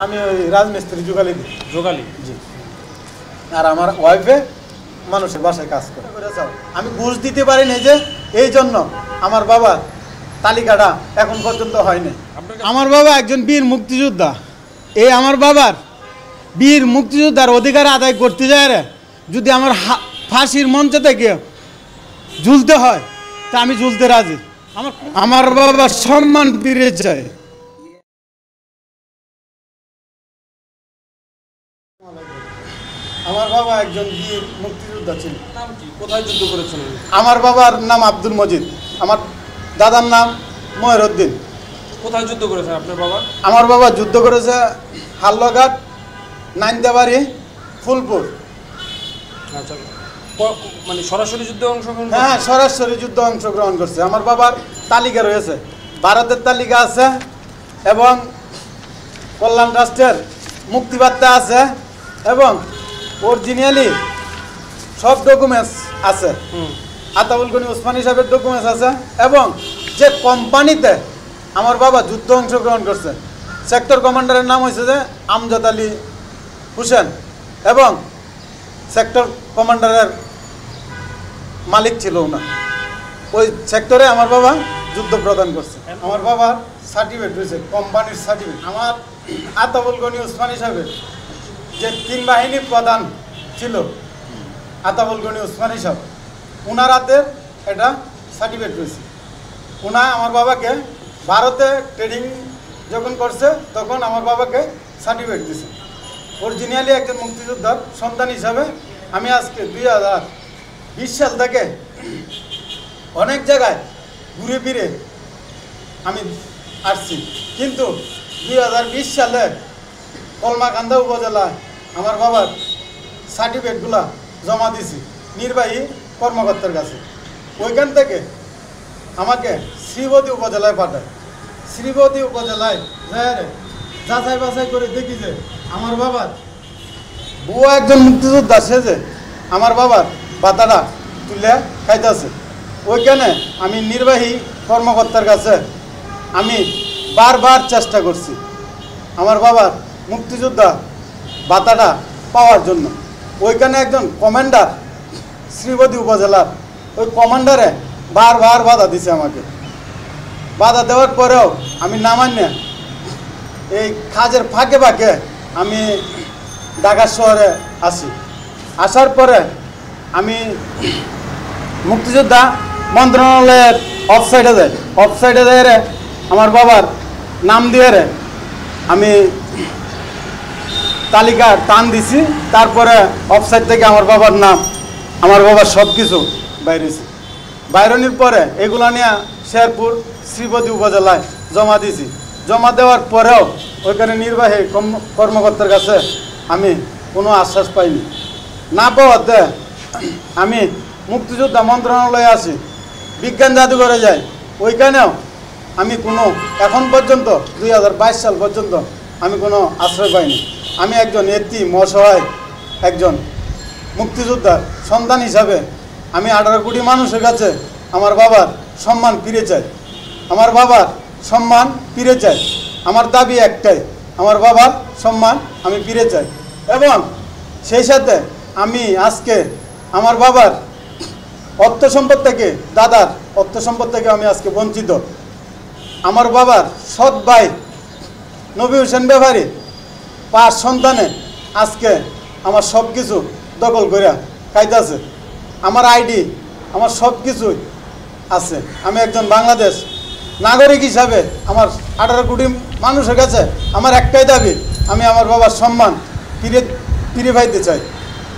আমি ওই রাজমিস্ত্রি যুগালি দিই। যোগালি? জি। আর আমার ওয়াইফে মানুষের বাসায় কাজ করে। আমি ঘুষ দিতে পারি না যে এই জন্য আমার বাবা তালিকাটা এখন পর্যন্ত হয়নি। আমার বাবা একজন বীর মুক্তিযোদ্ধা। এই আমার বাবার বীর মুক্তিযোদ্ধার অধিকার আদায় করতে যায় রে। যদি আমার ফাঁসির মঞ্চ থেকে ঝুলতে হয় তা আমি ঝুলতে রাজি। আমার আমার বাবা সম্মান ফিরে চায়। আমার বাবা একজন বীর মুক্তিযোদ্ধা ছিল নাম কি? কোথায় যুদ্ধ করেছেন আমার বাবার নাম আব্দুল মজিদ। আমার দাদার নাম ময়রউদ্দিন কোথায় যুদ্ধ করেছেন আপনার বাবা? আমার বাবা যুদ্ধ করেছে হাল্লাঘাট নাইন্দাবাড়ি ফুলপুর। আচ্ছা। মানে সরাসরি যুদ্ধে অংশগ্রহণ হ্যাঁ সরাসরি যুদ্ধ অংশগ্রহণ করছে। আমার বাবার তালিকা রয়েছে। ভারতের তালিকা আছে এবং কল্যাণ রাষ্ট্রের মুক্তিবার্তা আছে এবং অরিজিনালি সব ডকুমেন্টস আছে। আতাউল গনি ওসমানী সাহেবের ডকুমেন্টস আছে এবং যে কোম্পানিতে আমার বাবা যুদ্ধ অংশগ্রহণ করছে সেক্টর কমান্ডারের নাম হয়েছে যে আমজাদ আলী হুসেন এবং সেক্টর কমান্ডারের মালিক ছিল না ওই সেক্টরে আমার বাবা যুদ্ধ প্রদান করছে। আমার বাবার সার্টিফিকেট রয়েছে কোম্পানির সার্টিফিকেট আমার আতাউল গনি ওসমানী সাহেবের যে তিন বাহিনী প্রধান ছিল, আতাবুল গনি ওসমানী সাহেব উনার হাতে এটা সার্টিফিকেট রয়েছে। উনা আমার বাবাকে ভারতে ট্রেডিং যখন করছে, তখন আমার বাবাকে সার্টিফিকেট দিয়েছে অরিজিনালি একজন মুক্তিযোদ্ধার সন্তান হিসাবে আমি আজকে দুই হাজার বিশ সাল থেকে অনেক জায়গায় ঘুরে ফিরে আমি আসছি। কিন্তু দুই হাজার বিশ সালে কলমাকান্দা উপজেলায় আমার বাবার সার্টিফিকেটগুলো জমা দিছি, নির্বাহী কর্মকর্তার কাছে। ওইখান থেকে আমাকে শ্রীবতী উপজেলায় পাঠায়। শ্রীবতী উপজেলায় যাচাই বাছাই করে দেখি যে আমার বাবার বুয়া একজন মুক্তিযোদ্ধা, সে যে আমার বাবার পাতাটা তুলে খাইতেছে। ওইখানে আমি নির্বাহী কর্মকর্তার কাছে আমি বারবার চেষ্টা করছি। আমার বাবার মুক্তিযোদ্ধা বাতাটা পাওয়ার জন্য। ওইখানে একজন কমান্ডার শ্রীবতী উপজেলার, ওই কমান্ডারে বারবার বাধা দিছে আমাকে। বাধা দেওয়ার পরেও আমি নামান্য এই কাজের ফাঁকে ফাঁকে আমি ঢাকা শহরে আসি আসার পরে আমি মুক্তিযোদ্ধা মন্ত্রণালয়ের অফসাইডে যাই। অফসাইডে যাই রে আমার বাবার নাম দিয়ে রে আমি তালিকা টান দিছি, তারপরে অফসাইড থেকে আমার বাবার নাম, আমার বাবার সব কিছু বাইরেছি। বাইরনির পরে এগুলো নিয়ে শেরপুর, শ্রীপতি উপজেলায় জমা দিছি। জমা দেওয়ার পরেও ওইখানে নির্বাহী কর্ম- কর্মকর্তার কাছে আমি কোনো আশ্বাস পাইনি। না পাওয়াতে আমি মুক্তিযোদ্ধা মন্ত্রণালয়ে আসি, বিজ্ঞান জাদুঘরে যাই। ওইখানেও আমি কোনো, এখন পর্যন্ত দু হাজার বাইশ সাল পর্যন্ত আমি কোনো আশ্রয় পাইনি। আমি একজন এতি অসহায় একজন মুক্তিযোদ্ধার সন্তান হিসাবে আমি আঠারো কোটি মানুষের কাছে আমার বাবার সম্মান ফিরে চাই। আমার বাবার সম্মান ফিরে চাই। আমার দাবি একটাই, আমার বাবার সম্মান আমি ফিরে চাই। এবং সেই সাথে আমি আজকে আমার বাবার অর্থ সম্পদ থেকে, দাদার অর্থ সম্পদ থেকে আমি আজকে বঞ্চিত। আমার বাবার সৎ ভাই নবী হোসেন ব্যাপারী পাঁচ সন্তানে আজকে আমার সব কিছু দখল করে খাইতেছে। আমার আইডি আমার সব কিছুই আছে। আমি একজন বাংলাদেশ নাগরিক হিসাবে আমার আঠারো কোটি মানুষের কাছে আমার একটাই দাবি আমি আমার বাবার সম্মান ফিরে ফিরে পাইতে চাই।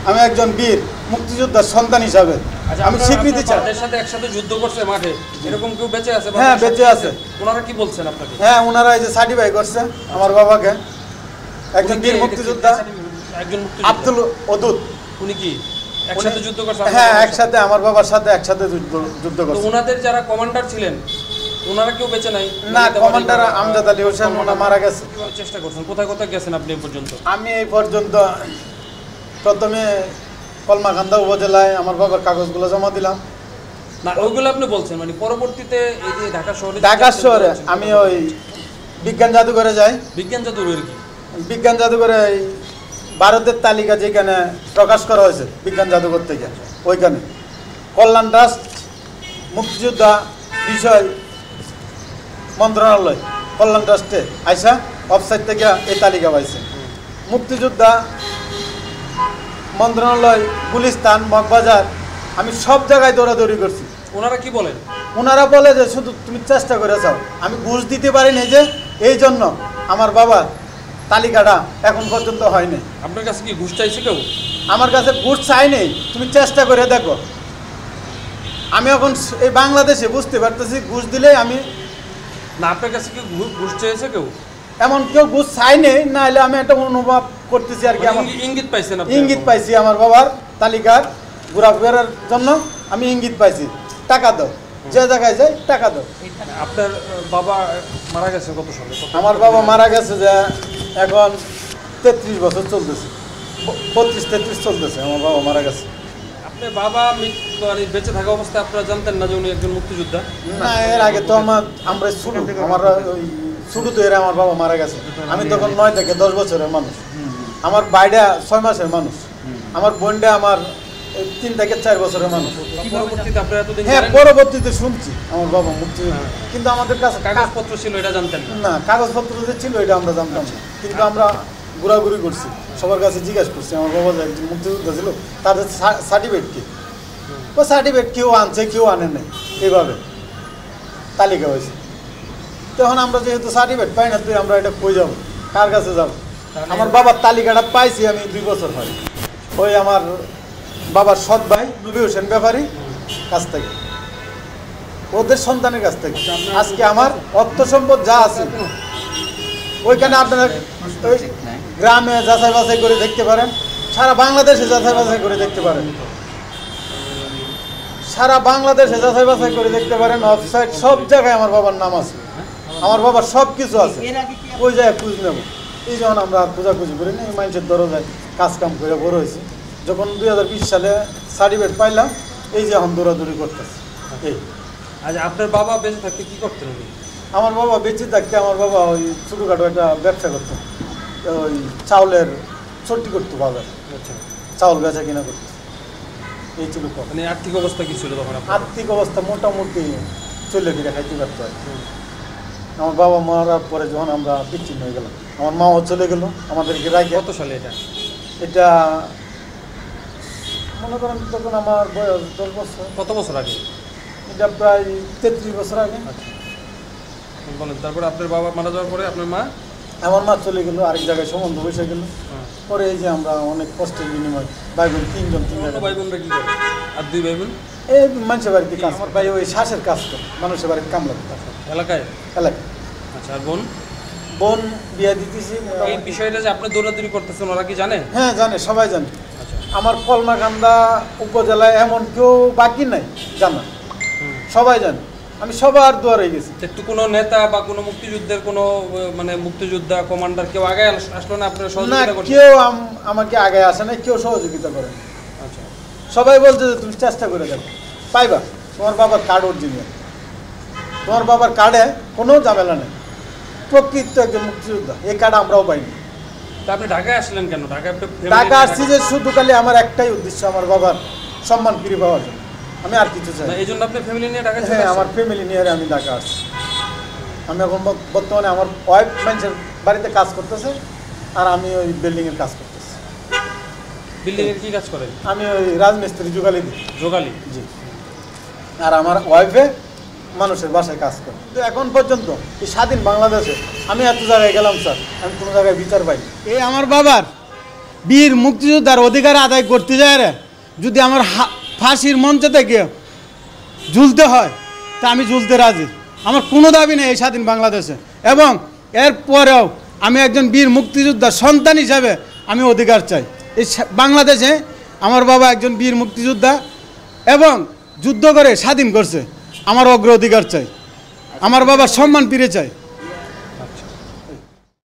আমি একজন বীর মুক্তিযোদ্ধার সন্তান হিসাবে। আচ্ছা, আমি স্বীকৃতি চাই। সাথে একসাথে যুদ্ধ করছে মাঠে এরকম কেউ বেঁচে আছে হ্যাঁ, বেঁচে আছে। ওনারা কি বলছেন আপনাকে? হ্যাঁ ওনারা এই যে সার্টিফাই করছে আমার বাবাকে। একজন বীর? মুক্তিযোদ্ধা একজন আব্দুল অদুত উনি কি? একসাথে যুদ্ধ করছে আপনার হ্যাঁ একসাথে আমার বাবার সাথে একসাথে যুদ্ধ যুদ্ধ তো করছে। ওনাদের যারা কমান্ডার ছিলেন ওনারা কেউ বেঁচে নাই? না কমান্ডার আমজাদ আলী হোসেন ওনা মারা গেছে। চেষ্টা করছেন? কোথায় কোথায় গেছেন আপনি এ পর্যন্ত? আমি এই পর্যন্ত প্রথমে কলমাকান্দা উপজেলায় আমার বাবার কাগজগুলো জমা দিলাম। না ওইগুলো আপনি বলছেন মানে পরবর্তীতে এই যে ঢাকা শহরে ঢাকা শহরে আমি ওই বিজ্ঞান জাদুঘরে যাই। বিজ্ঞান জাদুঘর কি? বিজ্ঞান জাদুঘরে এই ভারতের তালিকা যেখানে প্রকাশ করা হয়েছে বিজ্ঞান জাদুঘর থেকে ওইখানে। কল্যাণ ট্রাস্ট মুক্তিযোদ্ধা বিষয় মন্ত্রণালয় কল্যাণ ট্রাস্টে আইসা ওয়েবসাইট থেকে এই তালিকা পাইছে। মুক্তিযোদ্ধা মন্ত্রণালয় গুলিস্তান মগবাজার আমি সব জায়গায় দৌড়াদৌড়ি করছি। ওনারা কি বলেন? ওনারা বলে যে শুধু তুমি চেষ্টা করে যাও আমি ঘুষ দিতে পারিনি যে এই জন্য আমার বাবা তালিকাটা এখন পর্যন্ত হয়নি। আপনার কাছে কি ঘুষ চাইছে কেউ? আমার কাছে ঘুষ চাইনি। তুমি চেষ্টা করে দেখো। আমি এখন এই বাংলাদেশে বুঝতে পারতেছি ঘুষ দিলেই আমি না আপনার কাছে কি ঘুষ চেয়েছে কেউ? এমন কেউ ঘুষ চাইনি না হলে আমি একটা অনুভব করতেছি আর কি মানে আমার ইঙ্গিত পাইছেন ইঙ্গিত পাইছি আমার বাবার তালিকার ঘোরাফেরার জন্য আমি ইঙ্গিত পাইছি। টাকা দাও। যে জায়গায় যাই টাকা দাও। আপনার বাবা মারা গেছে কত সালে? আমার বাবা মারা গেছে যে এখন তেত্রিশ বছর চলতেছে। বত্রিশ তেত্রিশ চলতেছে আমার বাবা মারা গেছে। আপনার বাবা মানে বেঁচে থাকা অবস্থায় আপনারা জানতেন না যে উনি একজন মুক্তিযোদ্ধা? না এর আগে তো আমার আমরা শুরু আমার শুরু তো এরা আমার বাবা মারা গেছে। আমি তখন নয় থেকে দশ বছরের মানুষ। আমার বাইরে ছয় মাসের মানুষ। আমার বোনটা আমার তিন থেকে চার বছরের মানুষ। হ্যাঁ পরবর্তীতে শুনছি আমার বাবা মুক্তি কিন্তু আমাদের কাছে কাগজপত্র ছিল এটা জানতেন না। না কাগজপত্র যে ছিল এটা আমরা জানতাম না। কিন্তু আমরা ঘোরাঘুরি করছি সবার কাছে জিজ্ঞাসা করছি। আমার বাবা যে একজন মুক্তিযোদ্ধা ছিল তাদের সার্টিফিকেট কি? ও সার্টিফিকেট কেউ আনছে কেউ আনে নাই এইভাবে তালিকা হয়েছে। তখন আমরা যেহেতু সার্টিফিকেট পাই না তুই আমরা এটা কই যাব? কার কাছে যাব? আমার বাবার তালিকাটা পাইছি আমি দুই বছর হয়। ওই আমার বাবার সৎ ভাই নবী হোসেন ব্যাপারী, কাছ থেকে। ওদের সন্তানের কাছ থেকে। আজকে আমার অর্থ সম্পদ যা আছে, ওইখানে আপনারা গ্রামে যাচাই বাছাই করে দেখতে পারেন। সারা বাংলাদেশে যাচাই বাছাই করে দেখতে পারেন। সারা বাংলাদেশে যাচাই বাছাই করে দেখতে পারেন। অফসাইড সব জায়গায় আমার বাবার নাম আছে। আমার বাবার সব কিছু আছে। ওই জায়গায় খুঁজ নেব। এই যখন আমরা আর খোঁজাখুঁজি করি না, এই মানুষের দরজায় কাজ কাম করে বড় হয়েছি। যখন দুই হাজার বিশ সালে সার্টিফিকেট পাইলাম এই যে এখন দৌড়াদৌড়ি করতেছে। এই আচ্ছা আপনার বাবা বেঁচে থাকতে কি করতেন উনি? আমার বাবা বেঁচে থাকতে আমার বাবা ওই ছোটোখাটো একটা ব্যবসা করতো। ওই চাউলের ছুটি করতো বাজার। আচ্ছা। চাউল বেচা কিনা করতো। এই ছিল মানে আর্থিক অবস্থা কি ছিল তখন আর্থিক অবস্থা মোটামুটি চলে ফিরে খাইতে পারতো আর। আমার বাবা মারার পরে যখন আমরা বিচ্ছিন্ন হয়ে গেলাম আমার মাও চলে গেল আমাদেরকে রাখে কত সালে এটা? এটা মনে করেন তখন আমার বয়স দশ বছর। কত বছর আগে? এটা প্রায় তেত্রিশ বছর আগে। আচ্ছা। বলেন তারপরে আপনার বাবা মারা যাওয়ার পরে আপনার মা? আমার মা চলে গেল আরেক জায়গায় সম্বন্ধ বসে গেল। হ্যাঁ। পরে এই যে আমরা অনেক কষ্টের বিনিময় ভাই বোন তিনজন তিন ভাই বোনরা কি করে? আর দুই ভাই বোন এই মানুষের বাড়িতে কাজ আমার ভাই ওই শ্বাসের কাজ করে মানুষের বাড়িতে কামলা করে। এলাকায়? এলাকায়। আচ্ছা আর বোন? বোন বিয়া দিতেছি এই বিষয়টা যে আপনি দৌড়াদৌড়ি করতেছেন ওরা কি জানে? হ্যাঁ জানে সবাই জানে। আমার কলমাকান্দা উপজেলায় এমন কেউ বাকি নাই জানা? সবাই জানে। আমি সবার দুয়ারে গেছি। একটু কোনো নেতা বা কোনো মুক্তিযুদ্ধের কোনো মানে মুক্তিযোদ্ধা কমান্ডার কেউ আগে আস- আসলো না? আপনার সহযোগিতা কেউ আম- আমাকে আগে আসে না কেউ সহযোগিতা করে আচ্ছা। সবাই বলছে যে তুমি চেষ্টা করে দেখো। পাইবা? তোমার বাবার কার্ড অরিজিনাল তোমার বাবার কার্ডে কোনো ঝামেলা নেই। প্রকৃত একজন মুক্তিযোদ্ধা। এই কার্ড আমরাও পাইনি। আপনি ঢাকায় আসলেন কেন? ঢাকায় টাকা আসছি যে শুধু খালি আমার একটাই উদ্দেশ্য আমার বাবার সম্মান ফিরে পাওয়ার জন্য। আমি আর কিছু চাই। এই জন্য আপনি ফ্যামিলি নিয়ে ঢাকা হ্যাঁ আমার ফ্যামিলি নিয়ে আমি ঢাকা আসছি। আমি এখন বর্তমানে আমার ওয়াইফ মানুষের বাড়িতে কাজ করতেছে আর আমি ওই বিল্ডিংয়ের কাজ করতেছি। বিল্ডিং এর কি কাজ করেন? আমি ওই রাজমিস্ত্রি যুগালি দিই। যোগালি? জি। আর আমার ওয়াইফে মানুষের বাসায় কাজ করে। তো এখন পর্যন্ত এই স্বাধীন বাংলাদেশে আমি এত জায়গায় গেলাম স্যার। আমি কোনো জায়গায় বিচার পাই এই আমার বাবার। বীর মুক্তিযোদ্ধার অধিকার আদায় করতে যায় রে। যদি আমার ফাঁসির মঞ্চ থেকে ঝুলতে হয়, তা আমি ঝুলতে রাজি। আমার কোনো দাবি নেই এই স্বাধীন বাংলাদেশে। এবং এরপরেও আমি একজন বীর মুক্তিযোদ্ধার সন্তান হিসাবে আমি অধিকার চাই। এই বাংলাদেশে আমার বাবা একজন বীর মুক্তিযোদ্ধা এবং যুদ্ধ করে স্বাধীন করছে। আমার অগ্র অধিকার চাই। আমার বাবার সম্মান ফিরে চাই।